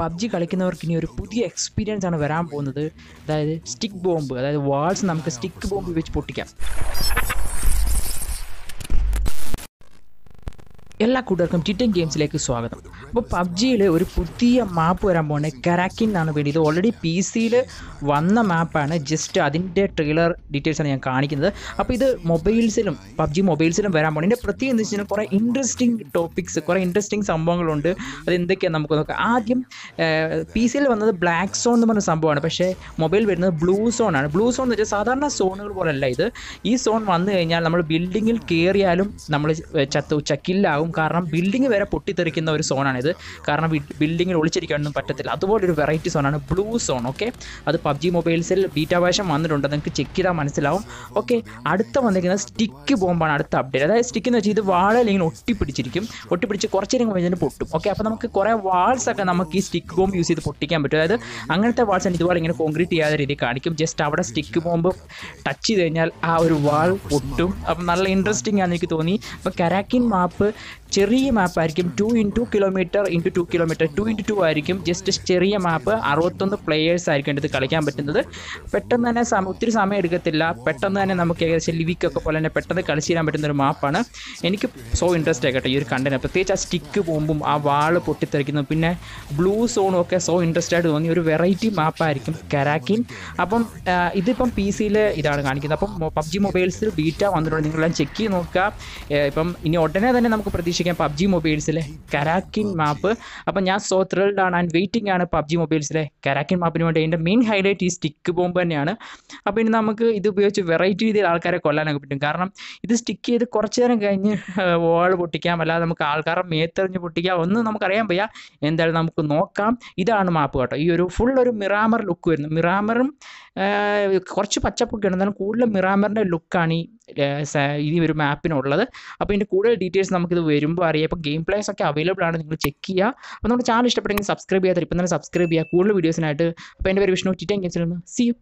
PUBG കളിക്കുന്നവർക്ക് ഇനി ഒരു പുതിയ എക്സ്പീരിയൻസ് ആണ് വരാൻ പോകുന്നത്. അതായത് സ്റ്റിക്ക് ബോംബ് അതായത് വാൾസ് നമുക്ക് സ്റ്റിക്ക് ബോംബ് വെച്ച് പൊട്ടിക്കാം. എല്ലാ കൂട്ടുകാർക്കും ടിറ്റൻ ഗെയിംസിലേക്ക് സ്വാഗതം. അപ്പോൾ പബ്ജിയിൽ ഒരു പുതിയ മാപ്പ് വരാൻ പോകുന്നത് കരാക്കിൻ എന്നാണ് പേര്. ഇത് ഓൾറെഡി പി സിയിൽ വന്ന മാപ്പാണ് ജസ്റ്റ് അതിന്റെ ട്രെയിലർ ഡീറ്റെയിൽസാണ് ഞാൻ കാണിക്കുന്നത്. അപ്പോൾ ഇത് മൊബൈൽസിലും പബ്ജി മൊബൈൽസിലും വരാൻ പോകുന്നത് ഇതിന്റെ പ്രത്യേകം എന്ന് വെച്ചാൽ കുറേ ഇൻട്രസ്റ്റിംഗ് ടോപ്പിക്സ് കുറേ ഇൻട്രസ്റ്റിംഗ് സംഭവങ്ങളുണ്ട്. അത് എന്തൊക്കെയാണ് നമുക്ക് നോക്കാം. ആദ്യം പി സിയിൽ വന്നത് ബ്ലാക്ക് സോൺ എന്ന് പറഞ്ഞ സംഭവമാണ്. പക്ഷേ മൊബൈൽ വരുന്നത് ബ്ലൂ സോൺ ആണ്. ബ്ലൂ സോൺ എന്ന് വെച്ചാൽ സാധാരണ സോണുകൾ പോലെയല്ല ഇത്. ഈ സോൺ വന്നു കഴിഞ്ഞാൽ നമ്മൾ ബിൽഡിങ്ങിൽ കയറിയാലും നമ്മൾ ചത്തു ചക്കില്ലാവും കാരണം ബിൽഡിംഗ് വരെ പൊട്ടിത്തെറിക്കുന്ന ഒരു സോണാണിത് കാരണം ബിൽഡിങ്ങിൽ ഒളിച്ചിരിക്കാനൊന്നും പറ്റത്തില്ല. അതുപോലൊരു വെറൈറ്റി സോണാണ് ബ്ലൂ സോൺ ഓക്കെ അത് പബ്ജി മൊബൈൽസിൽ ബീറ്റ വേഷം വന്നിട്ടുണ്ട്. നിങ്ങൾക്ക് ചെക്ക് ചെയ്താൽ മനസ്സിലാവും. ഓക്കെ അടുത്ത വന്നിരിക്കുന്നത് സ്റ്റിക്ക് ബോംബാണ് അടുത്ത അപ്ഡേറ്റ് അതായത് സ്റ്റിക്ക് എന്ന് വെച്ചാൽ ഇത് വാഴയിൽ ഇങ്ങനെ ഒട്ടിപ്പിടിച്ചിരിക്കും. ഒട്ടിപ്പിടിച്ച് കുറച്ച് നേരം കഴിഞ്ഞാൽ പൊട്ടും. ഓക്കെ അപ്പോൾ നമുക്ക് കുറേ വാൾസ് ഒക്കെ നമുക്ക് ഈ സ്റ്റിക്ക് ബോംബ് യൂസ് ചെയ്ത് പൊട്ടിക്കാൻ പറ്റും. അതായത് അങ്ങനത്തെ വാൾസ് ആണ് ഇതുപോലെ ഇങ്ങനെ കോൺക്രീറ്റ് ചെയ്യാത്ത രീതി കാണിക്കും. ജസ്റ്റ് അവിടെ സ്റ്റിക്ക് ബോംബ് ടച്ച് ചെയ്ത് കഴിഞ്ഞാൽ ആ ഒരു വാൾ പൊട്ടും. അപ്പം നല്ല ഇൻട്രസ്റ്റിംഗ് ആണെന്ന് എനിക്ക് തോന്നി. അപ്പോൾ കരാക്കിൻ മാപ്പ് ചെറിയ മാപ്പ് ആയിരിക്കും two into kilometre into two kilometre two into two ആയിരിക്കും. ജസ്റ്റ് ചെറിയ മാപ്പ് അറുപത്തൊന്ന് പ്ലെയേഴ്സ് ആയിരിക്കും ഇത് കളിക്കാൻ പറ്റുന്നത്. പെട്ടെന്ന് തന്നെ ഒത്തിരി സമയം എടുക്കത്തില്ല. പെട്ടെന്ന് തന്നെ നമുക്ക് ഏകദേശം ലിവിക്കൊക്കെ പോലെ തന്നെ പെട്ടെന്ന് കളിച്ച് തരാൻ പറ്റുന്ന ഒരു മാപ്പാണ് എനിക്ക് സോ ഇൻട്രസ്റ്റ് ആയിക്കട്ടെ ഈ ഒരു കണ്ടന്റ് പ്രത്യേകിച്ച് ആ സ്റ്റിക്ക് പോകുമ്പം ആ വാൾ പൊട്ടിത്തെറിക്കുന്നു പിന്നെ ബ്ലൂ സോണും ഒക്കെ സോ ഇൻട്രസ്റ്റ് ആയിട്ട് തോന്നി ഒരു വെറൈറ്റി മാപ്പായിരിക്കും കരാക്കിൻ അപ്പം ഇതിപ്പം പി സിയിൽ ഇതാണ് കാണിക്കുന്നത്. അപ്പം പബ്ജി മൊബൈൽസിൽ ബീറ്റ വന്നിട്ടുണ്ട്. നിങ്ങളെല്ലാം ചെക്ക് ചെയ്ത് നോക്കുക. ഇപ്പം ഇനി ഉടനെ തന്നെ നമുക്ക് പ്രതീക്ഷിക്കാം പബ്ജി മൊബൈൽസിലെ കരാക്കിൻ മാപ്പ്. അപ്പം ഞാൻ സോ ത്രിൽഡ് ആണ് ആൻഡ് വെയിറ്റിംഗ് ആണ് പബ്ജി മൊബൈൽസിലെ കരാക്കിൻ മാപ്പിന് വേണ്ടി അതിന്റെ മെയിൻ ഹൈലൈറ്റ് ഈ സ്റ്റിക്ക് ബോംബ് തന്നെയാണ്. അപ്പോൾ ഇനി നമുക്ക് ഇത് ഉപയോഗിച്ച് വെറൈറ്റി രീതിയിൽ ആൾക്കാരെ കൊല്ലാനൊക്കെ പറ്റും. കാരണം ഇത് സ്റ്റിക്ക് ചെയ്ത് കുറച്ച് നേരം കഴിഞ്ഞ് വാൾ പൊട്ടിക്കാം. അല്ലാതെ നമുക്ക് ആൾക്കാരെ മേത്തെറിഞ്ഞ് പൊട്ടിക്കാം. ഒന്നും നമുക്കറിയാൻ വയ്യ. എന്തായാലും നമുക്ക് നോക്കാം. ഇതാണ് മാപ്പ് കേട്ടോ. ഈ ഒരു ഫുൾ ഒരു മിറാമർ ലുക്ക് വരുന്നു. മിറാമറും കുറച്ച് പച്ചപ്പൊക്കെ ഉണ്ട് എന്നാലും കൂടുതൽ മിറാമറിന്റെ ലുക്കാണ് ഈ ഈ ഒരു മാപ്പിനുള്ളത്. അപ്പോൾ ഇതിന്റെ കൂടുതൽ ഡീറ്റെയിൽസ് നമുക്കിത് വരുമ്പോൾ അറിയാം. അപ്പോൾ ഗെയിം പ്ലേസ് ഒക്കെ അവൈലബിൾ ആണ്. നിങ്ങൾ ചെക്ക് ചെയ്യുക അപ്പോൾ നമ്മുടെ ചാനൽ ഇഷ്ടപ്പെട്ടെങ്കിൽ സബ്സ്ക്രൈബ് ചെയ്യാത്ത ഇപ്പം തന്നെ സബ്സ്ക്രൈബ് ചെയ്യുക കൂടുതൽ വീഡിയോസിനായിട്ട്. അപ്പോൾ എന്റെ പേര് വിഷ്ണു. ടിറ്റൻ ഗെയിംസിൽ നിന്ന്. C U